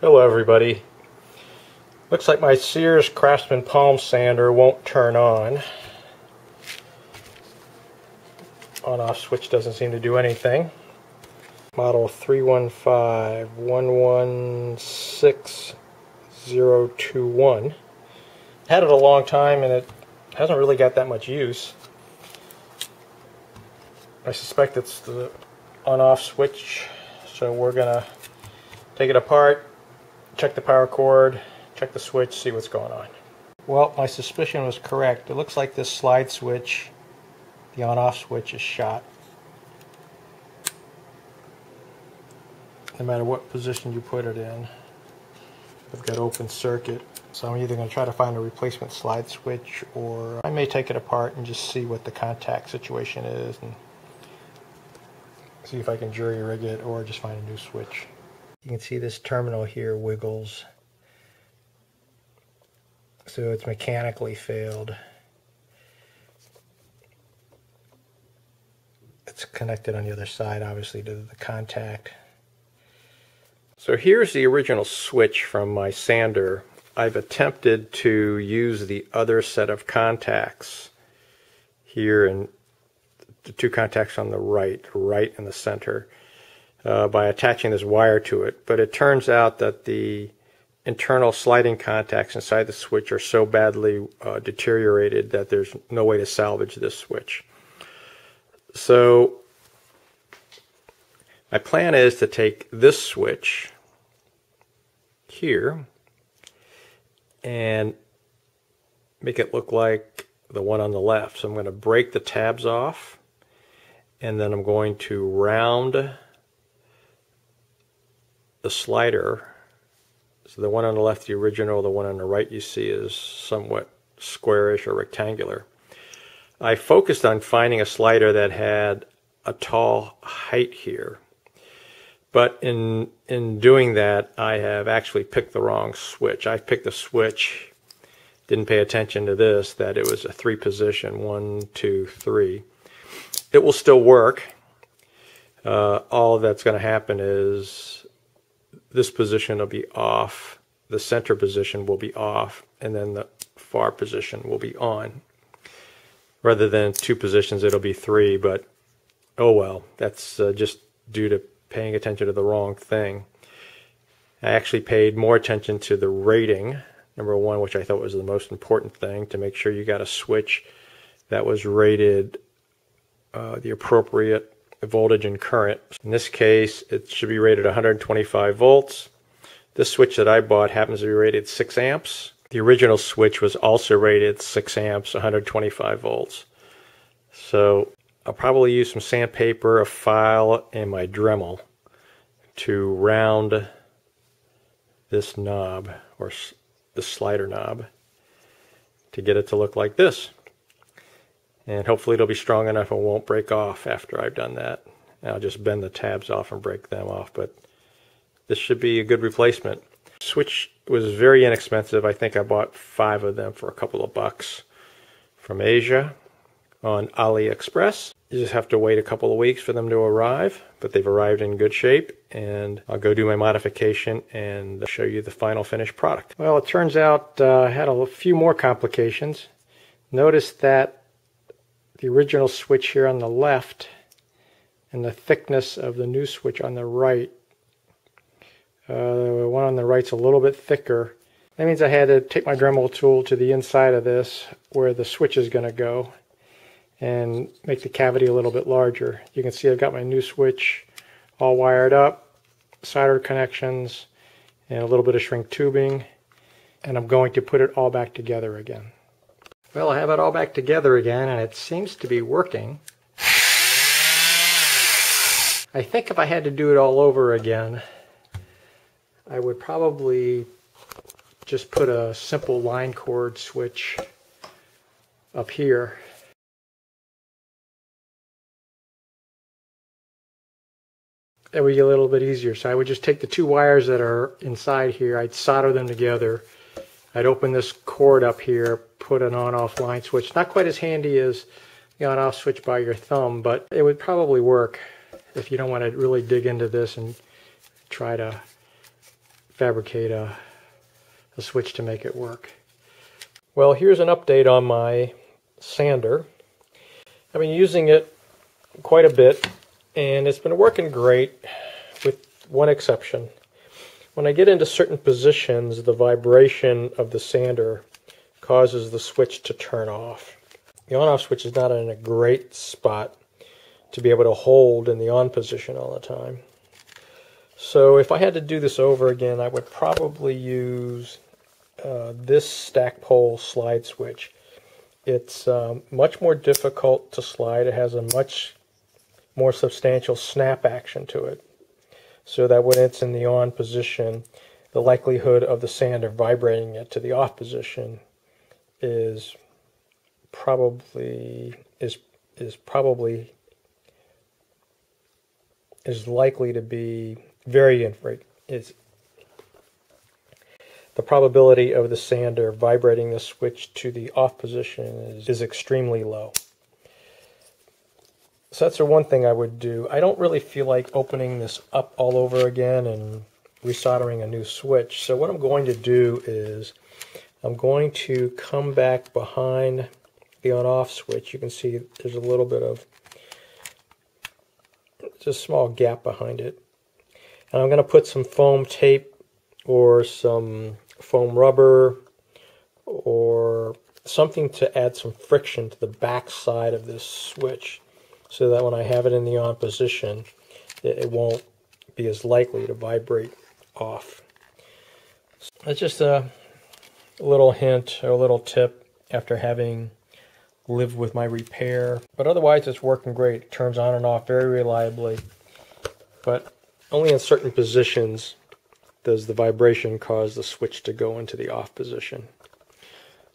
Hello everybody. Looks like my Sears Craftsman palm sander won't turn on. On off switch doesn't seem to do anything. Model 315-116-021. Had it a long time and it hasn't really got that much use. I suspect it's the on-off switch so we're gonna take it apart check the power cord check the switch see what's going on. Well my suspicion was correct. It looks like this slide switch the on-off switch is shot. No matter what position you put it in I've got open circuit. So I'm either going to try to find a replacement slide switch or I may take it apart and just see what the contact situation is and see if I can jury rig it or just find a new switch. You can see this terminal here wiggles. So it's mechanically failed. It's connected on the other side obviously to the contact. So here's the original switch from my sander. I've attempted to use the other set of contacts here and the two contacts on the right, right in the center, uh, by attaching this wire to it. But it turns out that the internal sliding contacts inside the switch are so badly uh, deteriorated that there's no way to salvage this switch. So my plan is to take this switch here and make it look like the one on the left. So I'm going to break the tabs off and then I'm going to round the slider. So the one on the left, the original, the one on the right you see is somewhat squarish or rectangular. I focused on finding a slider that had a tall height here. But in in doing that, I have actually picked the wrong switch. I picked the switch, didn't pay attention to this, that it was a three position, one, two, three. It will still work. Uh, all that's going to happen is this position will be off, the center position will be off, and then the far position will be on. Rather than two positions, it'll be three, but oh well, that's uh, just due to paying attention to the wrong thing. I actually paid more attention to the rating, number one, which I thought was the most important thing, to make sure you got a switch that was rated uh, the appropriate voltage and current. In this case, it should be rated 125 volts. This switch that I bought happens to be rated 6 amps. The original switch was also rated 6 amps, 125 volts. So I'll probably use some sandpaper, a file, and my Dremel to round this knob, or the slider knob, to get it to look like this and hopefully it'll be strong enough and won't break off after I've done that. I'll just bend the tabs off and break them off, but this should be a good replacement. Switch was very inexpensive. I think I bought five of them for a couple of bucks from Asia on AliExpress. You just have to wait a couple of weeks for them to arrive, but they've arrived in good shape, and I'll go do my modification and show you the final finished product. Well, it turns out uh, I had a few more complications. Notice that the original switch here on the left and the thickness of the new switch on the right. Uh, the one on the right's a little bit thicker. That means I had to take my Dremel tool to the inside of this where the switch is going to go and make the cavity a little bit larger. You can see I've got my new switch all wired up, solder connections, and a little bit of shrink tubing, and I'm going to put it all back together again. Well, I have it all back together again, and it seems to be working. I think if I had to do it all over again, I would probably just put a simple line cord switch up here. That would be a little bit easier. So I would just take the two wires that are inside here, I'd solder them together, I'd open this cord up here, put an on-off line switch. Not quite as handy as the on-off switch by your thumb, but it would probably work if you don't want to really dig into this and try to fabricate a, a switch to make it work. Well, here's an update on my sander. I've been using it quite a bit, and it's been working great with one exception. When I get into certain positions, the vibration of the sander causes the switch to turn off. The on-off switch is not in a great spot to be able to hold in the on position all the time. So if I had to do this over again, I would probably use uh, this Stackpole slide switch. It's um, much more difficult to slide. It has a much more substantial snap action to it. So that when it's in the on position, the likelihood of the sander vibrating it to the off position is probably is is probably is likely to be very infrequent. Is the probability of the sander vibrating the switch to the off position is, is extremely low. So that's the one thing I would do. I don't really feel like opening this up all over again and resoldering a new switch. So what I'm going to do is I'm going to come back behind the on-off switch. You can see there's a little bit of just a small gap behind it. And I'm going to put some foam tape or some foam rubber or something to add some friction to the back side of this switch so that when I have it in the on position it, won't be as likely to vibrate off. So that's just a little hint or a little tip after having lived with my repair. But otherwise it's working great. It turns on and off very reliably. But only in certain positions does the vibration cause the switch to go into the off position.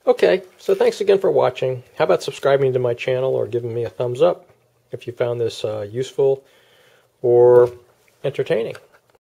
Okay, so thanks again for watching. How about subscribing to my channel or giving me a thumbs up if you found this uh, useful or entertaining.